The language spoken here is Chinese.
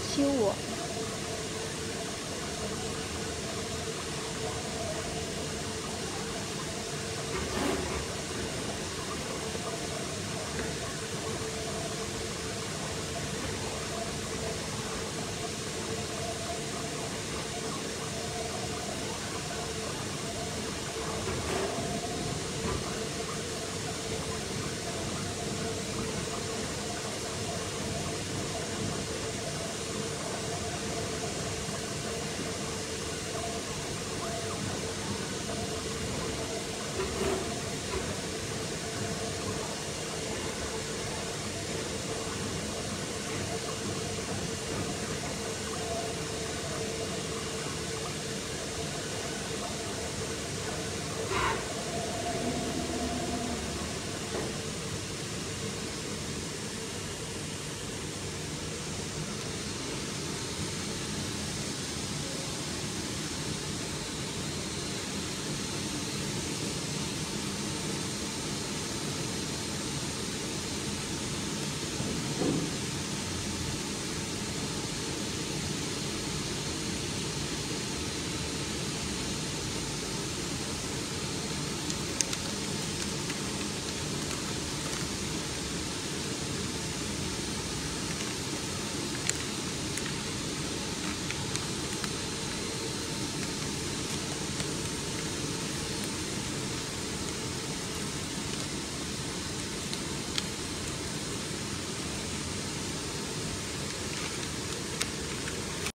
修我。